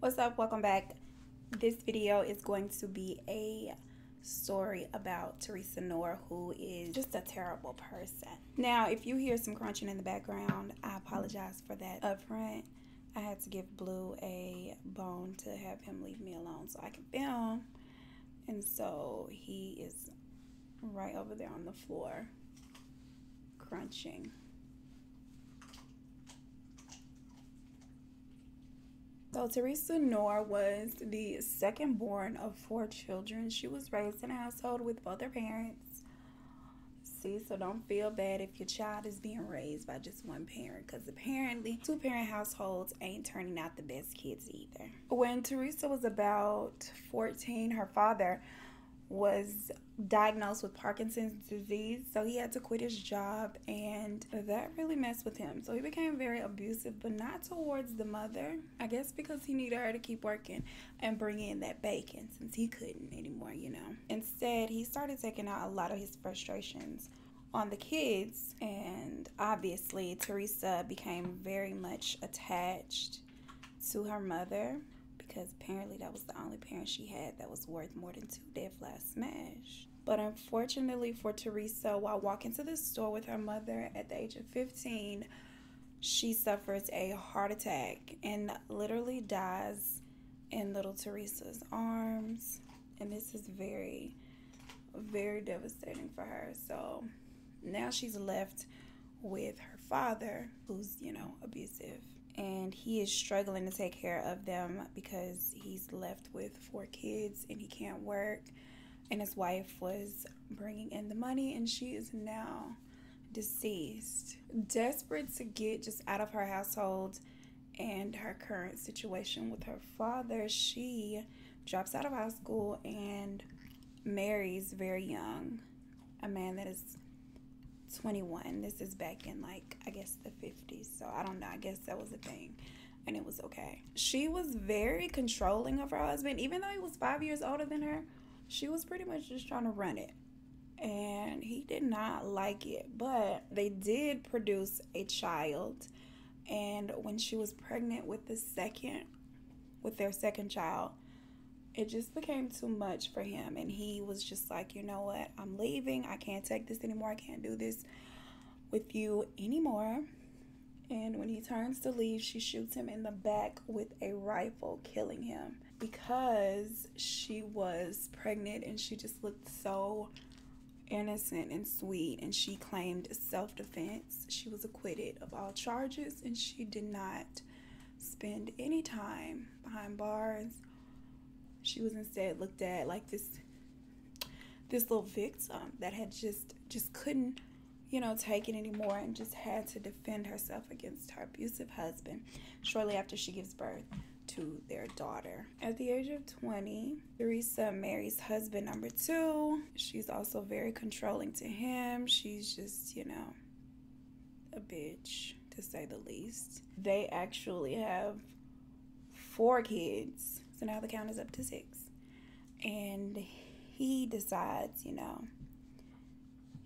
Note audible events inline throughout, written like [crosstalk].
What's up? Welcome back. This video is going to be a story about Theresa Knorr, who is just a terrible person. Now, if you hear some crunching in the background, I apologize for that up front. I had to give Blue a bone to have him leave me alone so I can film. And so he is right over there on the floor crunching. So Theresa Knorr was the second born of four children. She was raised in a household with both her parents. See, so don't feel bad if your child is being raised by just one parent because apparently two parent households ain't turning out the best kids either. When Theresa was about 14, her father was diagnosed with Parkinson's disease, so he had to quit his job, and that really messed with him. So he became very abusive, but not towards the mother. I guess because he needed her to keep working and bring in that bacon since he couldn't anymore, you know. Instead, he started taking out a lot of his frustrations on the kids, and obviously, Theresa became very much attached to her mother because apparently that was the only parent she had that was worth more than two dead flat smash. But unfortunately for Theresa, while walking to the store with her mother at the age of 15, she suffers a heart attack and literally dies in little Theresa's arms. And this is very, very devastating for her. So now she's left with her father, who's, you know, abusive and he is struggling to take care of them because he's left with four kids and he can't work and his wife was bringing in the money and she is now deceased desperate to get just out of her household and her current situation with her father she drops out of high school and marries very young a man that is 21. This is back in like, I guess the 50s. So I don't know. I guess that was a thing. And it was okay. She was very controlling of her husband. Even though he was five years older than her, she was pretty much just trying to run it. And he did not like it. But they did produce a child. And when she was pregnant with the second, with their second child, it just became too much for him and he was just like you know what i'm leaving i can't take this anymore i can't do this with you anymore and when he turns to leave she shoots him in the back with a rifle killing him because she was pregnant and she just looked so innocent and sweet and she claimed self-defense. She was acquitted of all charges and she did not spend any time behind bars. She was instead looked at like this this little victim that had just just couldn't you know take it anymore and just had to defend herself against her abusive husband shortly after she gives birth to their daughter. At the age of 20, Theresa marries husband number two. She's also very controlling to him. She's just, you know, a bitch to say the least. They actually have four kids so now the count is up to six. And he decides, you know,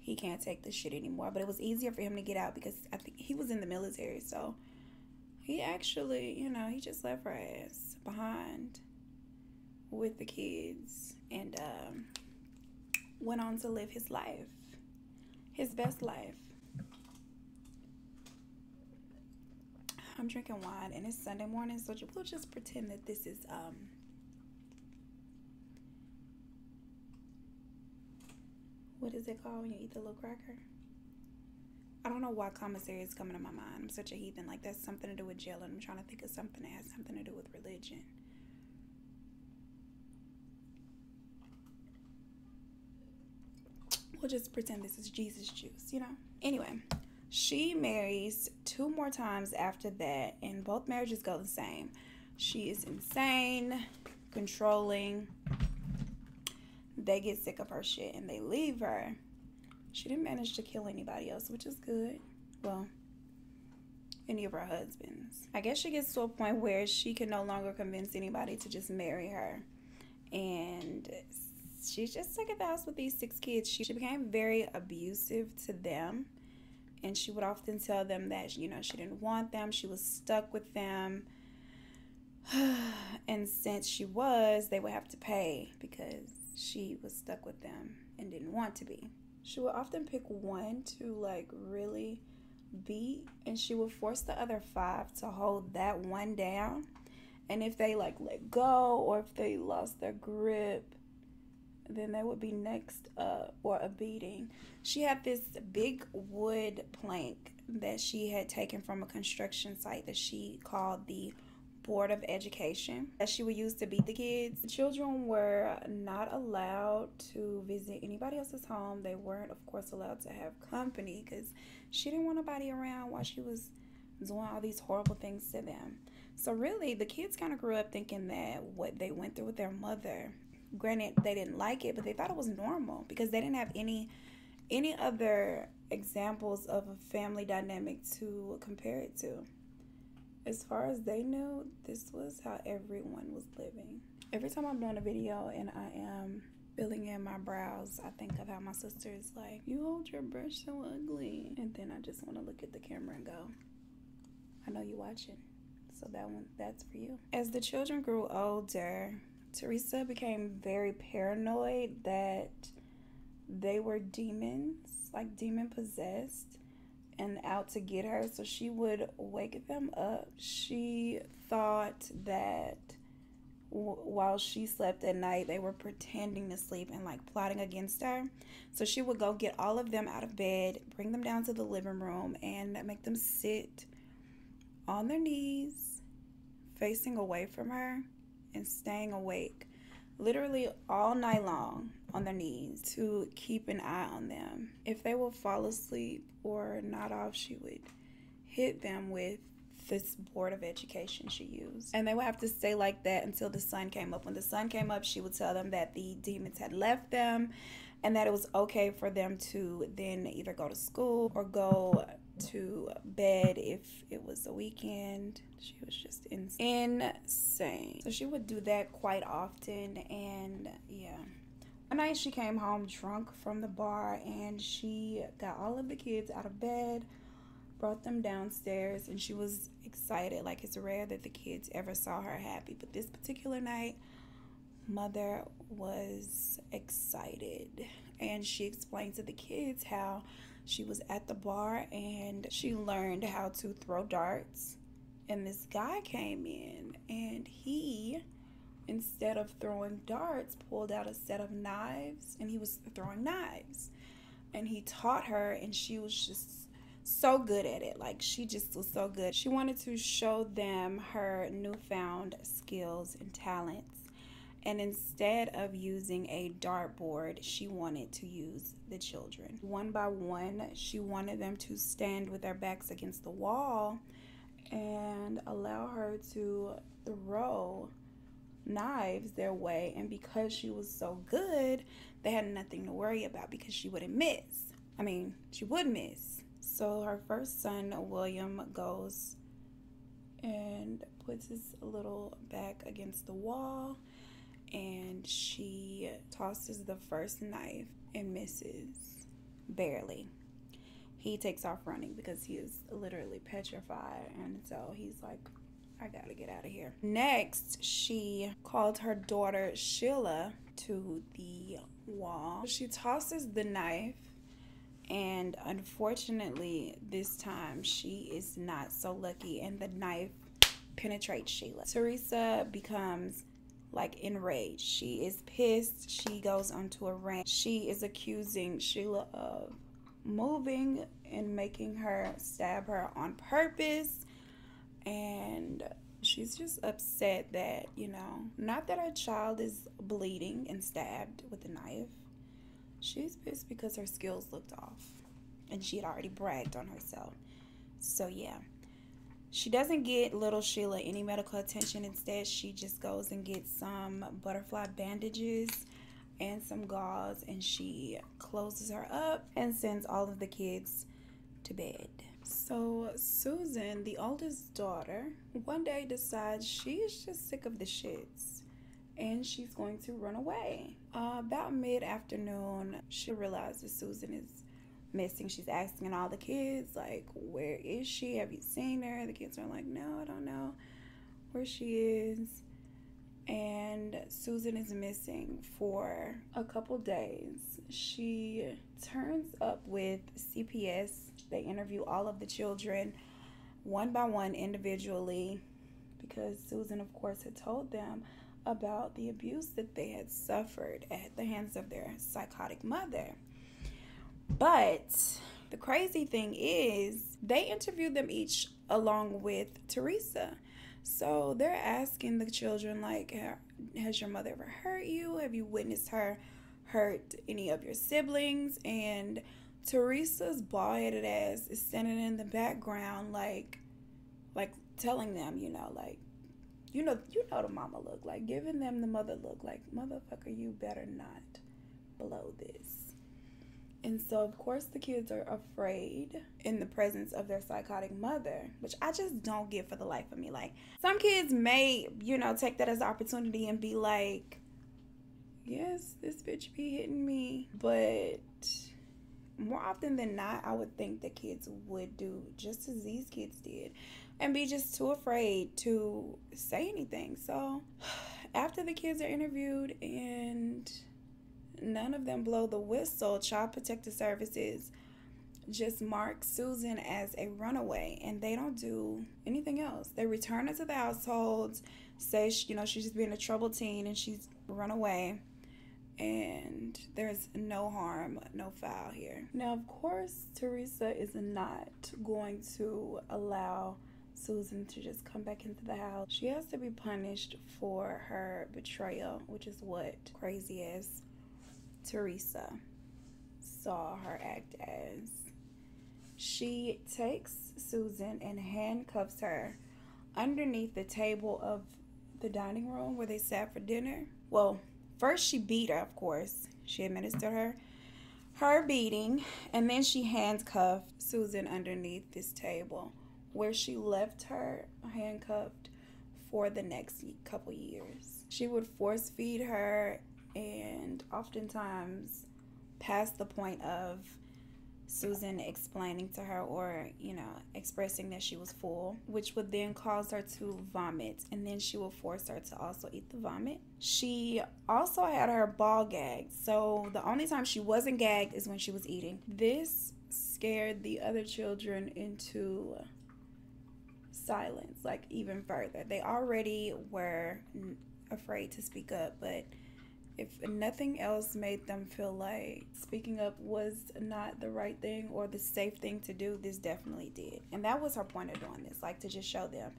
he can't take this shit anymore. But it was easier for him to get out because I think he was in the military. So he actually, you know, he just left her ass behind with the kids and um, went on to live his life, his best life. I'm drinking wine and it's Sunday morning, so we'll just pretend that this is um what is it called when you eat the little cracker? I don't know why commissary is coming to my mind. I'm such a heathen. Like that's something to do with jail, and I'm trying to think of something that has something to do with religion. We'll just pretend this is Jesus juice, you know? Anyway, she marries two more times after that, and both marriages go the same. She is insane, controlling. They get sick of her shit and they leave her. She didn't manage to kill anybody else, which is good. Well, any of her husbands. I guess she gets to a point where she can no longer convince anybody to just marry her. And she's just stuck at the house with these six kids. She became very abusive to them and she would often tell them that you know she didn't want them she was stuck with them [sighs] And since she was, they would have to pay because she was stuck with them and didn't want to be. She would often pick one to like really beat, and she would force the other five to hold that one down. And if they like let go or if they lost their grip, then they would be next up or a beating. She had this big wood plank that she had taken from a construction site that she called the Board of Education that she would use to beat the kids. The children were not allowed to visit anybody else's home. They weren't, of course, allowed to have company because she didn't want nobody around while she was doing all these horrible things to them. So, really, the kids kind of grew up thinking that what they went through with their mother, granted, they didn't like it, but they thought it was normal because they didn't have any any other examples of a family dynamic to compare it to. As far as they knew, this was how everyone was living. Every time I'm doing a video and I am filling in my brows, I think of how my sister is like, You hold your brush so ugly. And then I just want to look at the camera and go, I know you're watching. So that one that's for you. As the children grew older, Theresa became very paranoid that they were demons, like demon possessed, and out to get her. So she would wake them up. She thought that while she slept at night, they were pretending to sleep and like plotting against her. So she would go get all of them out of bed, bring them down to the living room, and make them sit on their knees, facing away from her, and staying awake literally all night long on their knees to keep an eye on them. If they would fall asleep or nod off, she would hit them with this board of education she used. And they would have to stay like that until the sun came up. When the sun came up, she would tell them that the demons had left them and that it was okay for them to then either go to school or go to bed if it was a weekend. She was just insane. So she would do that quite often. And yeah. One night she came home drunk from the bar and she got all of the kids out of bed, brought them downstairs, and she was excited. Like it's rare that the kids ever saw her happy. But this particular night, mother was excited and she explained to the kids how she was at the bar and she learned how to throw darts. And this guy came in and he, instead of throwing darts, pulled out a set of knives and he was throwing knives. And he taught her, and she was just so good at it. Like she just was so good. She wanted to show them her newfound skills and talents and instead of using a dartboard, she wanted to use the children. One by one, she wanted them to stand with their backs against the wall and allow her to throw knives their way. And because she was so good, they had nothing to worry about because she wouldn't miss. I mean, she would miss. So her first son, William, goes and puts his little back against the wall and she tosses the first knife and misses barely. He takes off running because he is literally petrified, and so he's like, I gotta get out of here. Next, she called her daughter Sheila to the wall. She tosses the knife, and unfortunately, this time she is not so lucky, and the knife penetrates Sheila. Theresa becomes like enraged. She is pissed. She goes onto a rant. She is accusing Sheila of moving and making her stab her on purpose. And she's just upset that, you know, not that her child is bleeding and stabbed with a knife. She's pissed because her skills looked off and she had already bragged on herself. So, yeah. She doesn't get little Sheila any medical attention. Instead, she just goes and gets some butterfly bandages and some gauze and she closes her up and sends all of the kids to bed. So, Susan, the oldest daughter, one day decides she's just sick of the shits and she's going to run away. Uh, about mid afternoon, she realizes Susan is missing. She's asking all the kids, like, where is she? Have you seen her? The kids are like, no, I don't know where she is. And Susan is missing for a couple days. She turns up with CPS. They interview all of the children one by one individually because Susan, of course, had told them about the abuse that they had suffered at the hands of their psychotic mother. But the crazy thing is, they interviewed them each along with Theresa. So they're asking the children, like, has your mother ever hurt you? Have you witnessed her hurt any of your siblings? And Theresa's bald headed ass is standing in the background, like, like telling them, you know, like, you know, you know the mama look like, giving them the mother look like, motherfucker, you better not blow this. And so, of course, the kids are afraid in the presence of their psychotic mother, which I just don't get for the life of me. Like, some kids may, you know, take that as an opportunity and be like, yes, this bitch be hitting me. But more often than not, I would think the kids would do just as these kids did and be just too afraid to say anything. So, [sighs] after the kids are interviewed and none of them blow the whistle. Child Protective Services just mark Susan as a runaway and they don't do anything else. They return her to the household, say, you know, she's just being a troubled teen and she's run away. And there's no harm, no foul here. Now, of course, Theresa is not going to allow Susan to just come back into the house. She has to be punished for her betrayal, which is what crazy ass Theresa saw her act as. She takes Susan and handcuffs her underneath the table of the dining room where they sat for dinner. Well, first she beat her, of course. She administered her her beating, and then she handcuffed Susan underneath this table where she left her handcuffed for the next couple years. She would force feed her and oftentimes past the point of Susan explaining to her or, you know, expressing that she was full, which would then cause her to vomit, and then she will force her to also eat the vomit. She also had her ball gagged, so the only time she wasn't gagged is when she was eating. This scared the other children into silence, like even further. They already were afraid to speak up, but if nothing else made them feel like speaking up was not the right thing or the safe thing to do, this definitely did. And that was her point of doing this, like to just show them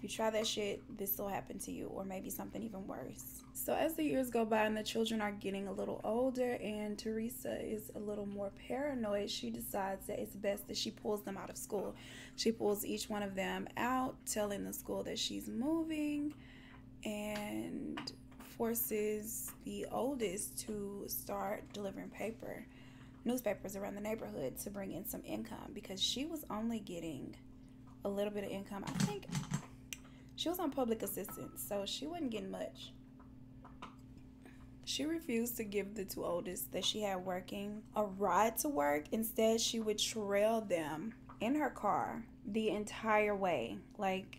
if you try that shit, this will happen to you, or maybe something even worse. So, as the years go by and the children are getting a little older, and Theresa is a little more paranoid, she decides that it's best that she pulls them out of school. She pulls each one of them out, telling the school that she's moving, and forces the oldest to start delivering paper newspapers around the neighborhood to bring in some income because she was only getting a little bit of income. I think she was on public assistance, so she wasn't getting much. She refused to give the two oldest that she had working a ride to work. Instead, she would trail them in her car the entire way. Like,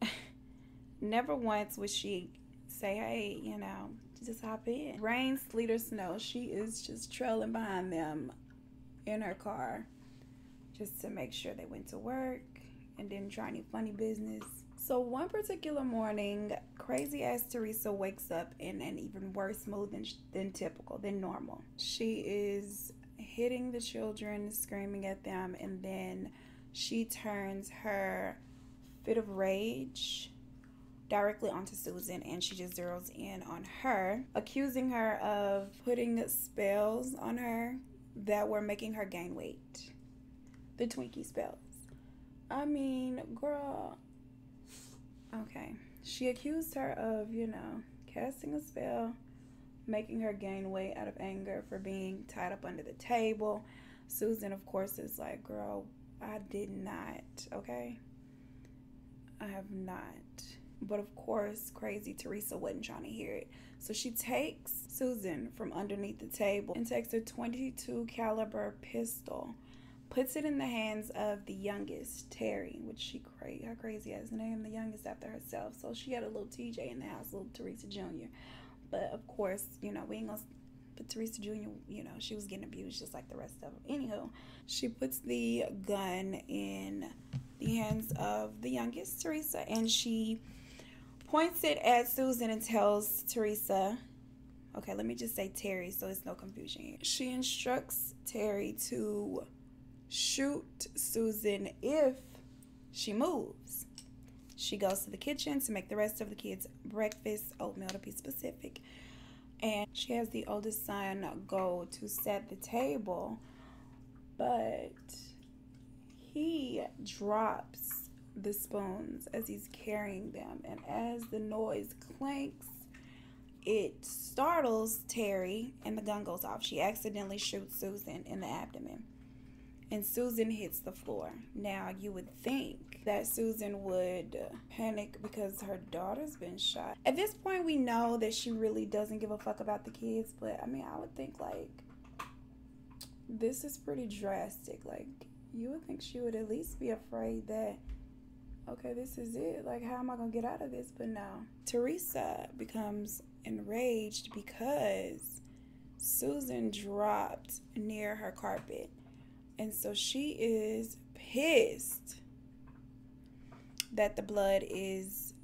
[laughs] never once was she say, hey, you know, just hop in. Rain, sleet, or snow, she is just trailing behind them in her car just to make sure they went to work and didn't try any funny business. So one particular morning, crazy ass Theresa wakes up in an even worse mood than, than typical, than normal. She is hitting the children, screaming at them, and then she turns her fit of rage directly onto Susan and she just zeroes in on her, accusing her of putting spells on her that were making her gain weight. The Twinkie spells. I mean, girl. Okay. She accused her of, you know, casting a spell, making her gain weight out of anger for being tied up under the table. Susan, of course, is like, girl, I did not, okay? I have not. But of course, crazy Theresa wasn't trying to hear it. So she takes Susan from underneath the table and takes her 22 caliber pistol, puts it in the hands of the youngest, Terry, which she cra- her crazy ass name, the youngest after herself. So she had a little TJ in the house, little Theresa Jr. But of course, you know, we ain't gonna but Theresa Jr., you know, she was getting abused just like the rest of them. Anywho, she puts the gun in the hands of the youngest, Theresa, and she points it at Susan and tells Theresa, okay, let me just say Terry so it's no confusion. She instructs Terry to shoot Susan if she moves. She goes to the kitchen to make the rest of the kids breakfast, oatmeal to be specific. And she has the oldest son go to set the table, but he drops the spoons as he's carrying them. And as the noise clanks, it startles Terry and the gun goes off. She accidentally shoots Susan in the abdomen. And Susan hits the floor. Now, you would think that Susan would panic because her daughter's been shot. At this point, we know that she really doesn't give a fuck about the kids, but I mean, I would think like this is pretty drastic. Like, you would think she would at least be afraid that okay, this is it. Like, how am I gonna get out of this? But no. Theresa becomes enraged because Susan dropped near her carpet. And so she is pissed that the blood is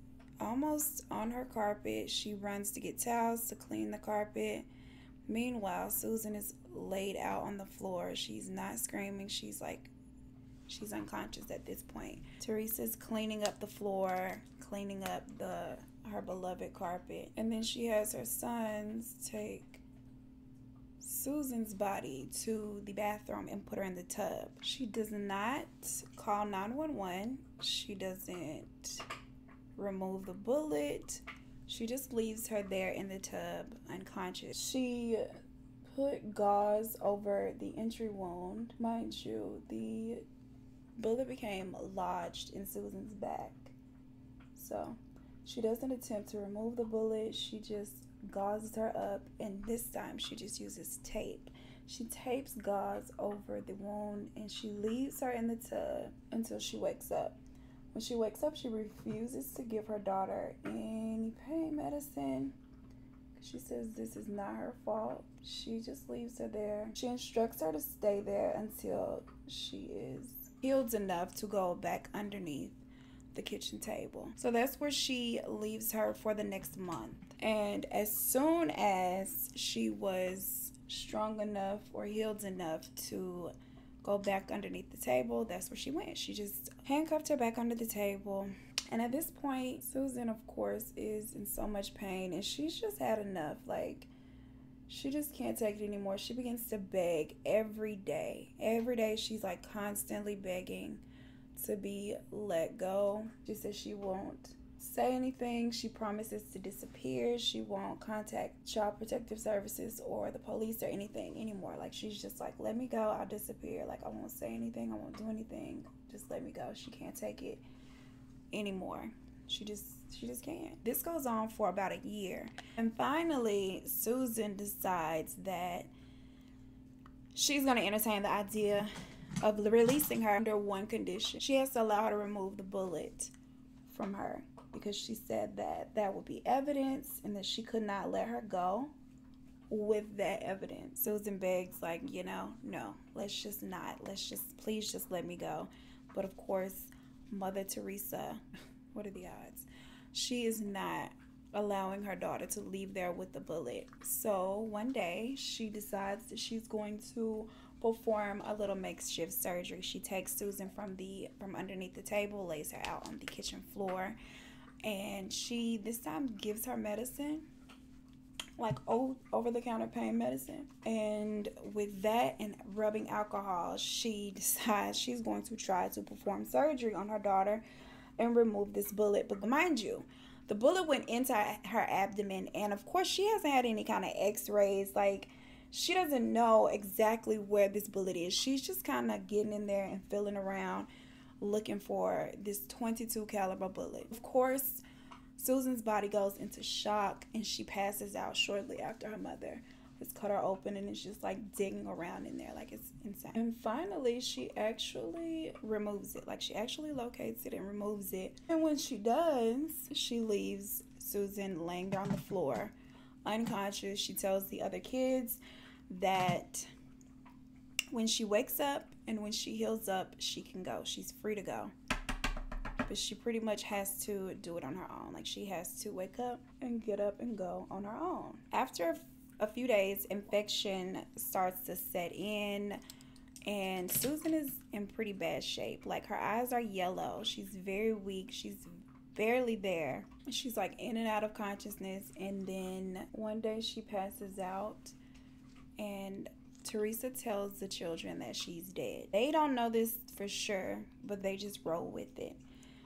almost on her carpet. She runs to get towels to clean the carpet. Meanwhile, Susan is laid out on the floor. She's not screaming. She's like She's unconscious at this point. Theresa's cleaning up the floor, cleaning up the her beloved carpet, and then she has her sons take Susan's body to the bathroom and put her in the tub. She does not call 911. She doesn't remove the bullet. She just leaves her there in the tub unconscious. She put gauze over the entry wound. Mind you, the bullet became lodged in Susan's back. So she doesn't attempt to remove the bullet. She just gauzes her up, and this time she just uses tape. She tapes gauze over the wound and she leaves her in the tub until she wakes up. When she wakes up, she refuses to give her daughter any pain medicine. She says this is not her fault. She just leaves her there. She instructs her to stay there until she is healed enough to go back underneath the kitchen table. So that's where she leaves her for the next month. And as soon as she was strong enough or healed enough to go back underneath the table, that's where she went. She just handcuffed her back under the table. And at this point, Susan, of course, is in so much pain and she's just had enough. Like, she just can't take it anymore. She begins to beg every day. Every day, she's like constantly begging to be let go. She says she won't say anything. She promises to disappear. She won't contact Child Protective Services or the police or anything anymore. Like, she's just like, let me go. I'll disappear. Like, I won't say anything. I won't do anything. Just let me go. She can't take it anymore. She just she just can't. This goes on for about a year. And finally, Susan decides that she's going to entertain the idea of releasing her under one condition. She has to allow her to remove the bullet from her because she said that that would be evidence and that she could not let her go with that evidence. Susan begs, like, you know, no, let's just not. Let's just, please just let me go. But of course, Mother Teresa, what are the odds? She is not allowing her daughter to leave there with the bullet. So one day she decides that she's going to perform a little makeshift surgery. She takes Susan from the from underneath the table, lays her out on the kitchen floor, and she this time gives her medicine like over the counter pain medicine. And with that and rubbing alcohol, she [laughs] decides she's going to try to perform surgery on her daughter and remove this bullet. But mind you, the bullet went into her abdomen, and of course, she hasn't had any kind of x rays. Like, she doesn't know exactly where this bullet is. She's just kind of getting in there and feeling around looking for this 22 caliber bullet. Of course, Susan's body goes into shock and she passes out shortly after her mother has cut her open and it's just like digging around in there. Like it's insane. And finally, she actually removes it. Like she actually locates it and removes it. And when she does, she leaves Susan laying on the floor, unconscious. She tells the other kids that when she wakes up and when she heals up, she can go. She's free to go. But she pretty much has to do it on her own. Like she has to wake up and get up and go on her own. After a few days, infection starts to set in, and Susan is in pretty bad shape. Like her eyes are yellow. She's very weak. She's barely there. She's like in and out of consciousness, and then one day she passes out, and Theresa tells the children that she's dead. They don't know this for sure, but they just roll with it.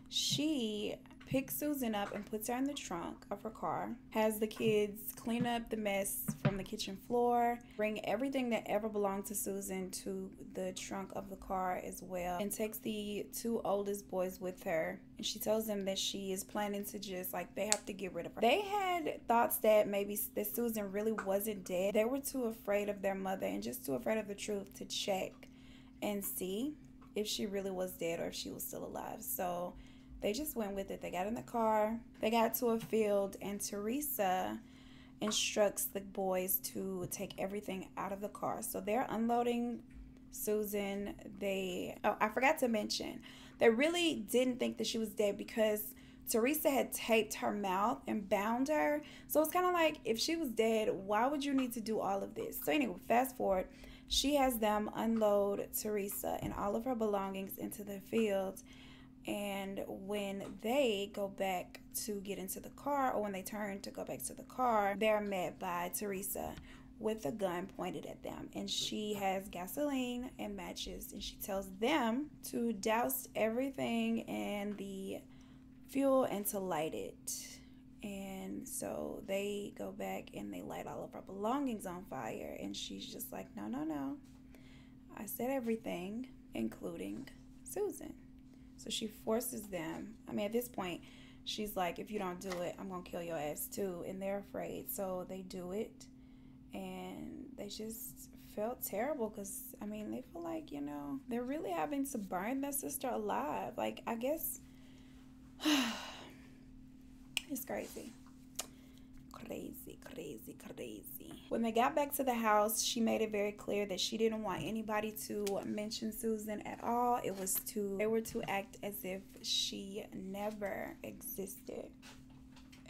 She picks Susan up and puts her in the trunk of her car, has the kids clean up the mess from the kitchen floor, bring everything that ever belonged to Susan to the trunk of the car as well, and takes the two oldest boys with her. And she tells them that she is planning to just like they have to get rid of her. They had thoughts that maybe that Susan really wasn't dead. They were too afraid of their mother and just too afraid of the truth to check and see if she really was dead or if she was still alive. So they just went with it. They got in the car, they got to a field, and Theresa instructs the boys to take everything out of the car. So they're unloading Susan. They, oh, I forgot to mention, they really didn't think that she was dead because Theresa had taped her mouth and bound her. So it's kind of like if she was dead, why would you need to do all of this? So, anyway, fast forward. She has them unload Theresa and all of her belongings into the field and when they go back to get into the car, or when they turn to go back to the car, they're met by Theresa with a gun pointed at them. And she has gasoline and matches, and she tells them to douse everything in the fuel and to light it. And so they go back and they light all of her belongings on fire. And she's just like, no, no, no. I said everything, including Susan. So she forces them. I mean, at this point, she's like, if you don't do it, I'm going to kill your ass too. And they're afraid. So they do it. And they just felt terrible because, I mean, they feel like, you know, they're really having to burn their sister alive. Like, I guess [sighs] it's crazy. Crazy, crazy, crazy. When they got back to the house, she made it very clear that she didn't want anybody to mention Susan at all. It was to, they were to act as if she never existed.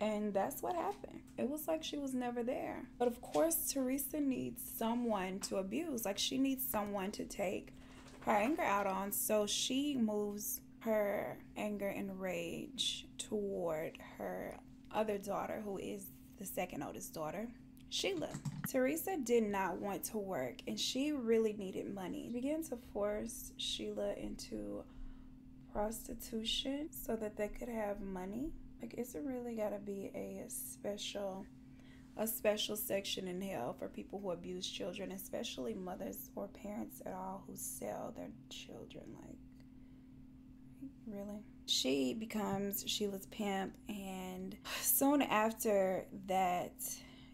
And that's what happened. It was like she was never there. But of course, Theresa needs someone to abuse. Like she needs someone to take her anger out on. So she moves her anger and rage toward her other daughter, who is the second oldest daughter. Sheila. Theresa did not want to work and she really needed money. She began to force Sheila into prostitution so that they could have money. Like it's really gotta be a special a special section in hell for people who abuse children, especially mothers or parents at all who sell their children. Like really? She becomes Sheila's pimp soon after that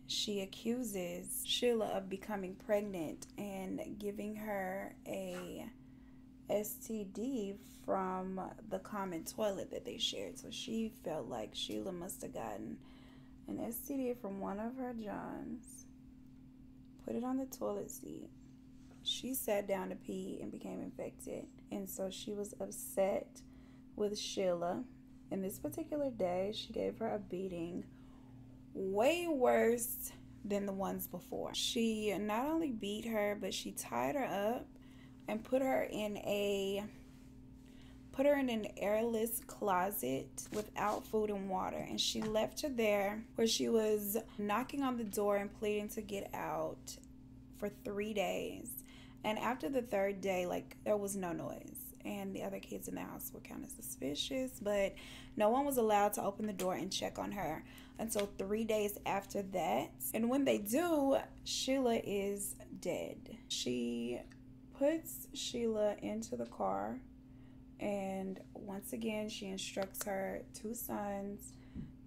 she accuses Sheila of becoming pregnant and giving her a STD from the common toilet that they shared. So she felt like Sheila must have gotten an STD from one of her Johns, put it on the toilet seat. She sat down to pee and became infected. And so she was upset with Sheila. And this particular day, she gave her a beating way worse than the ones before. She not only beat her, but she tied her up and put her in a put her in an airless closet without food and water and she left her there where she was knocking on the door and pleading to get out for 3 days. And after the third day like there was no noise and the other kids in the house were kind of suspicious, but no one was allowed to open the door and check on her until three days after that. And when they do, Sheila is dead. She puts Sheila into the car, and once again, she instructs her two sons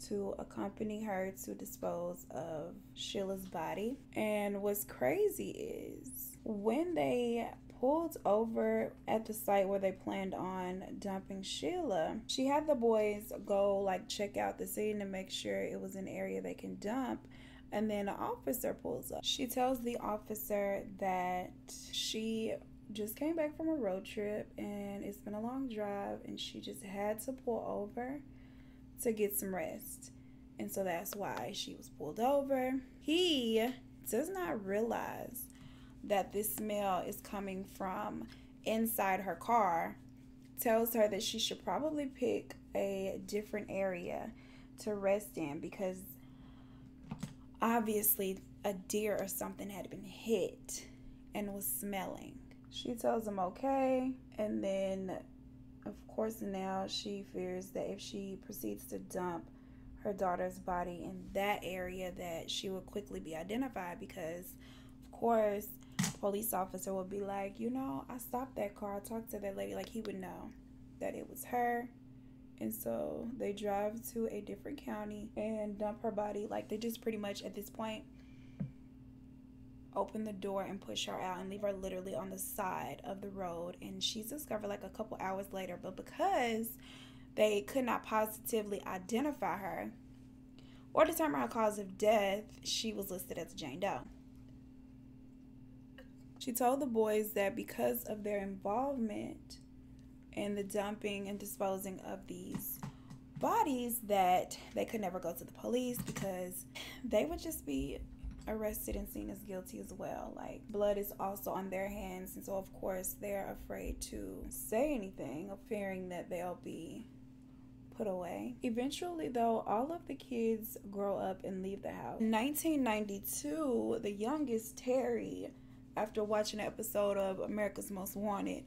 to accompany her to dispose of Sheila's body. And what's crazy is when they pulled over at the site where they planned on dumping Sheila, she had the boys go like check out the scene to make sure it was an area they can dump. And then an officer pulls up. She tells the officer that she just came back from a road trip and it's been a long drive and she just had to pull over to get some rest. And so that's why she was pulled over. He does not realize that this smell is coming from inside her car. Tells her that she should probably pick a different area to rest in because obviously a deer or something had been hit and was smelling. She tells him okay, and then, of course, now she fears that if she proceeds to dump her daughter's body in that area, that she will quickly be identified because, of course, police officer would be like, you know, I stopped that car, I talked to that lady, like he would know that it was her. And so they drive to a different county and dump her body. Like they just pretty much at this point open the door and push her out and leave her literally on the side of the road. And she's discovered like a couple hours later. But because they could not positively identify her or determine her cause of death, she was listed as Jane Doe. She told the boys that because of their involvement in the dumping and disposing of these bodies that they could never go to the police because they would just be arrested and seen as guilty as well. Like, blood is also on their hands, and so, of course, they're afraid to say anything, fearing that they'll be put away. Eventually, though, all of the kids grow up and leave the house. In 1992, the youngest, Terry, after watching an episode of America's Most Wanted,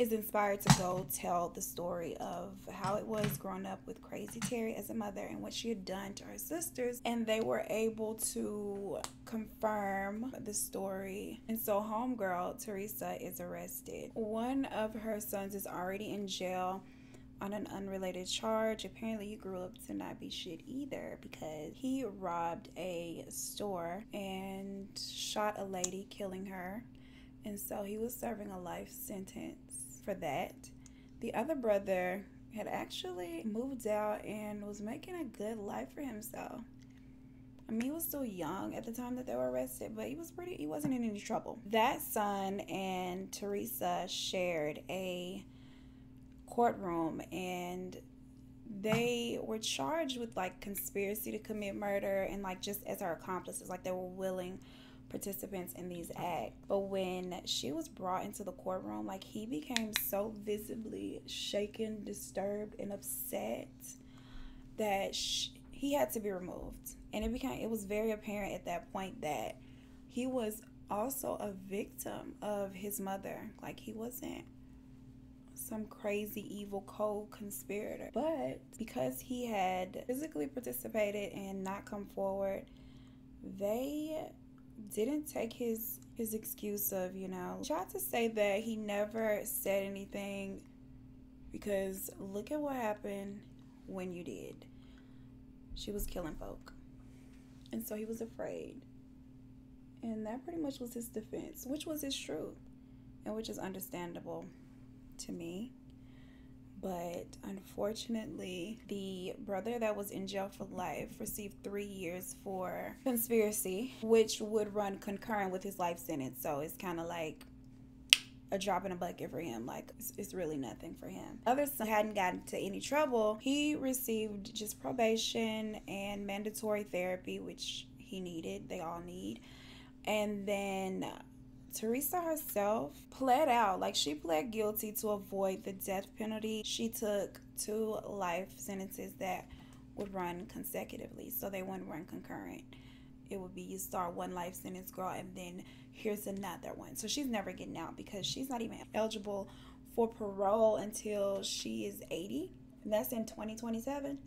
is inspired to go tell the story of how it was growing up with Crazy Terry as a mother and what she had done to her sisters. And they were able to confirm the story. And so, Homegirl, Theresa, is arrested. One of her sons is already in jail on an unrelated charge. Apparently, he grew up to not be shit either because he robbed a store and shot a lady, killing her. And so he was serving a life sentence for that. The other brother had actually moved out and was making a good life for himself. I mean, he was still young at the time that they were arrested, but he was pretty, he wasn't in any trouble. That son and Theresa shared a courtroom and they were charged with like conspiracy to commit murder and like just as her accomplices, like they were willing participants in these acts. But when she was brought into the courtroom, like he became so visibly shaken, disturbed, and upset that she, he had to be removed. And it became it was very apparent at that point that he was also a victim of his mother. Like he wasn't some crazy evil cold conspirator. But because he had physically participated and not come forward, they didn't take his his excuse of, you know, tried to say that he never said anything because look at what happened when you did. She was killing folk. And so he was afraid. And that pretty much was his defense, which was his truth, and which is understandable to me. But unfortunately, the brother that was in jail for life received three years for conspiracy, which would run concurrent with his life sentence. So it's kind of like a drop in a bucket for him. Like it's, it's, really nothing for him. Other son hadn't gotten to any trouble. He received just probation and mandatory therapy, which he needed. They all need. And then Theresa herself pled out, like she pled guilty to avoid the death penalty. She took two life sentences that would run consecutively, so they wouldn't run concurrent. It would be you start one life sentence, girl, and then here's another one. So she's never getting out because she's not even eligible for parole until she is 80, and that's in 2027.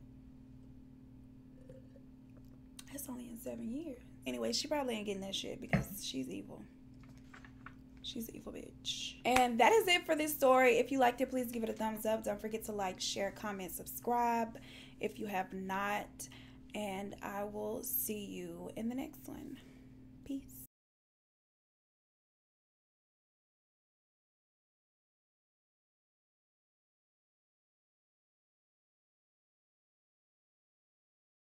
That's only in seven years. Anyway, she probably ain't getting that shit because she's evil. She's an evil bitch. And that is it for this story. If you liked it, please give it a thumbs up. Don't forget to like, share, comment, subscribe. if you have not. And I will see you in the next one. Peace.